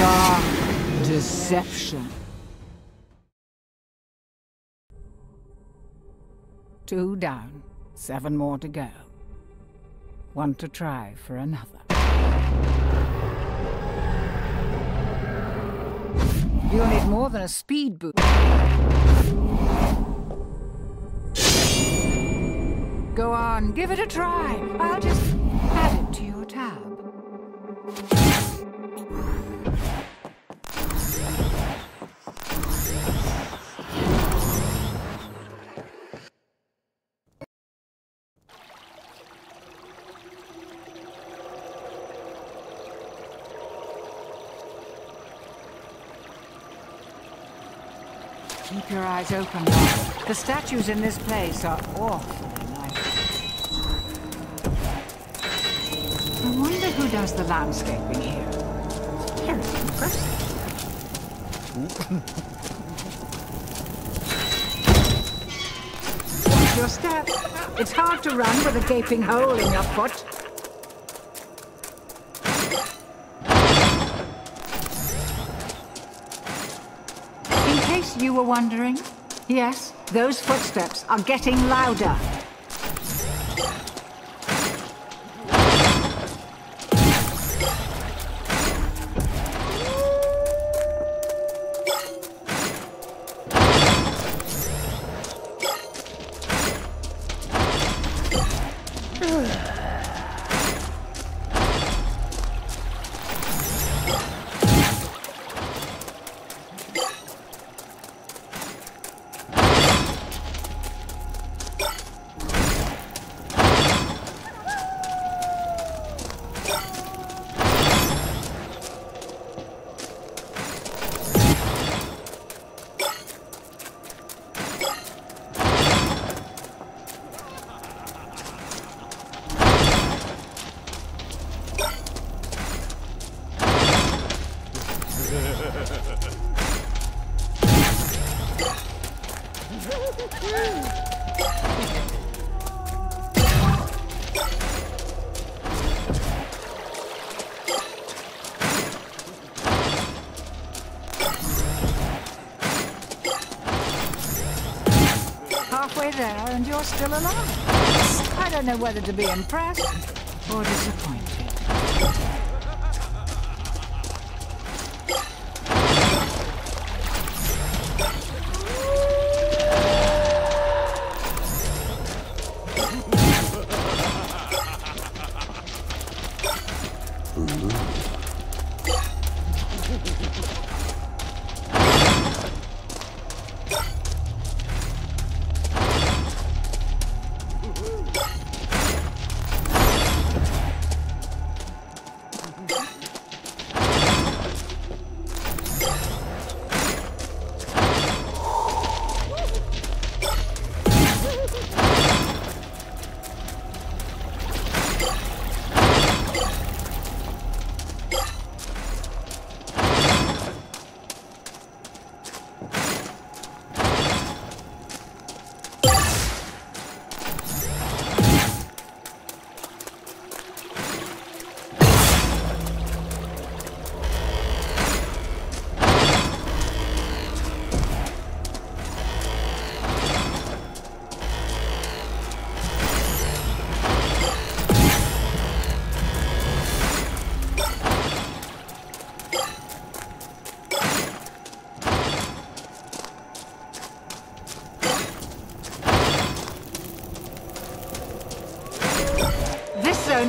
Dark deception. Two down, seven more to go. One to try for another. You'll need more than a speed boost. Go on, give it a try. I'll just add it to your tab. Keep your eyes open. The statues in this place are awfully nice. I wonder who does the landscaping here. Terribly impressive. Your step. It's hard to run with a gaping hole in your foot. You were wondering, yes, those footsteps are getting louder. Halfway there and you're still alive. I don't know whether to be impressed or disappointed.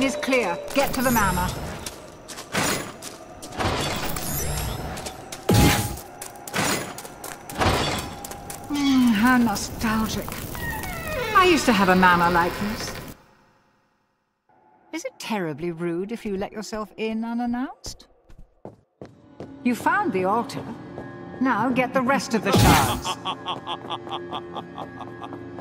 This zone is clear. Get to the manor. Hmm, how nostalgic. I used to have a manor like this. Is it terribly rude if you let yourself in unannounced? You found the altar. Now get the rest of the shards.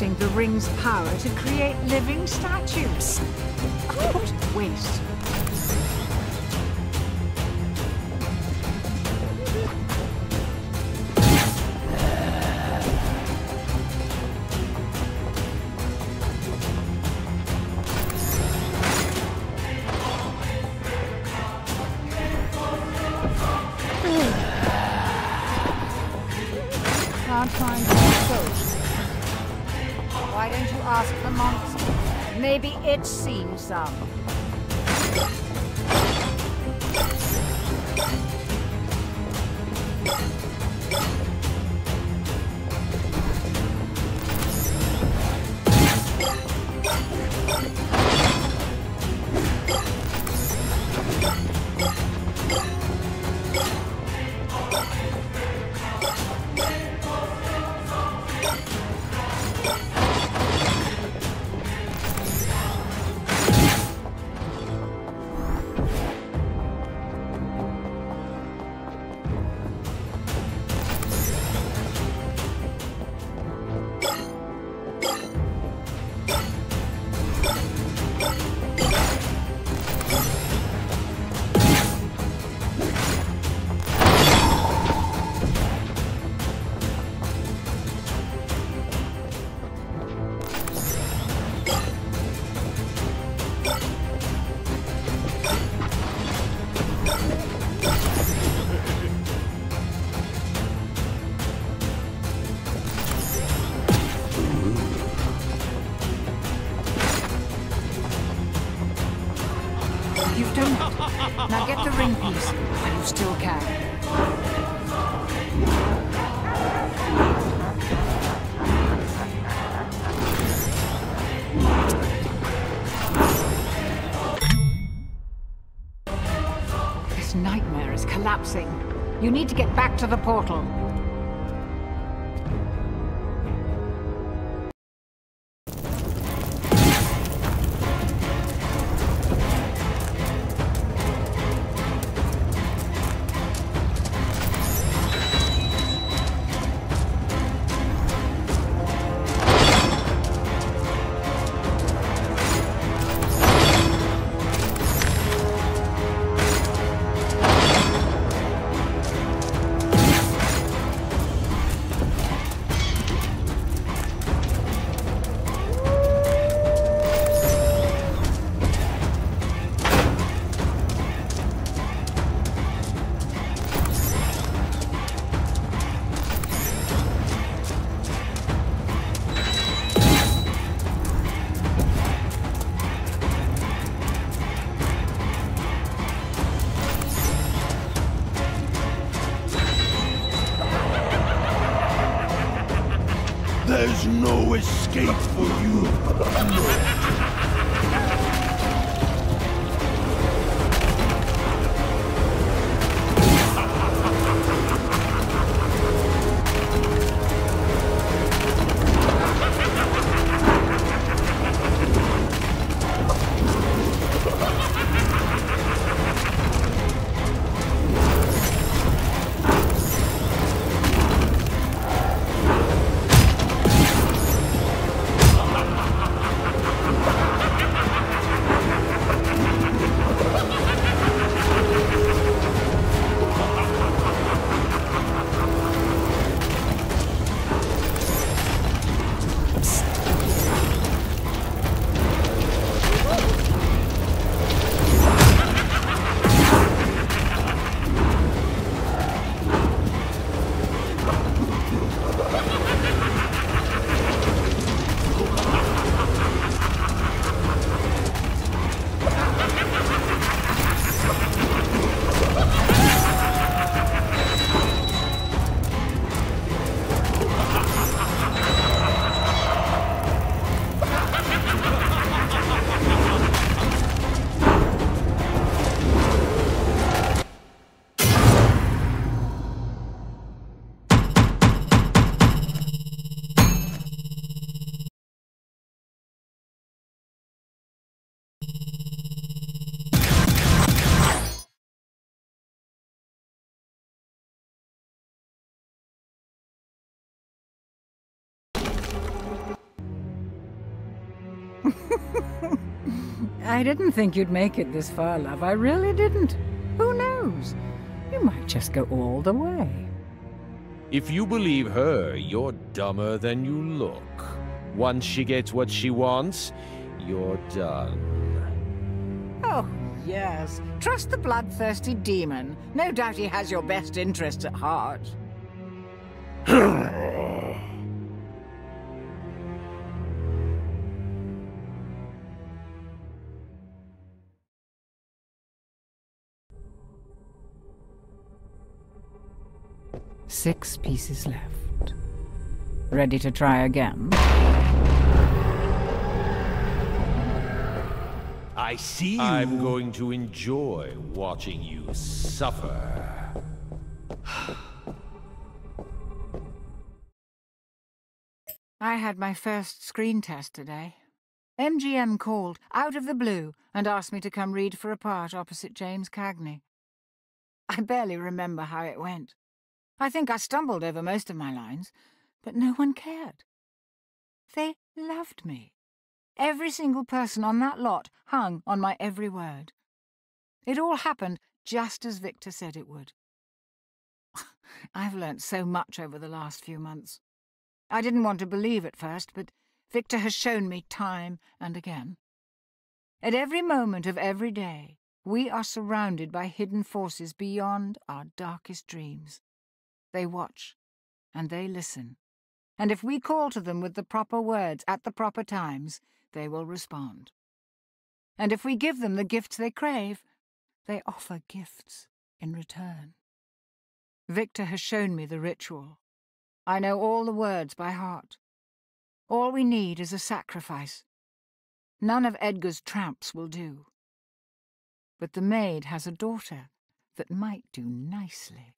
using the ring's power to create living statues. What waste. Maybe it's seen some. Is collapsing. You need to get back to the portal. There's no escape for you. I didn't think you'd make it this far, love. I really didn't. Who knows? You might just go all the way. If you believe her, you're dumber than you look. Once she gets what she wants, you're done. Oh, yes. Trust the bloodthirsty demon. No doubt he has your best interests at heart. Six pieces left. Ready to try again? I see you. I'm going to enjoy watching you suffer. I had my first screen test today. MGM called, out of the blue, and asked me to come read for a part opposite James Cagney. I barely remember how it went. I think I stumbled over most of my lines, but no one cared. They loved me. Every single person on that lot hung on my every word. It all happened just as Victor said it would. I've learnt so much over the last few months. I didn't want to believe at first, but Victor has shown me time and again. At every moment of every day, we are surrounded by hidden forces beyond our darkest dreams. They watch, and they listen. And if we call to them with the proper words at the proper times, they will respond. And if we give them the gifts they crave, they offer gifts in return. Victor has shown me the ritual. I know all the words by heart. All we need is a sacrifice. None of Edgar's tramps will do. But the maid has a daughter that might do nicely.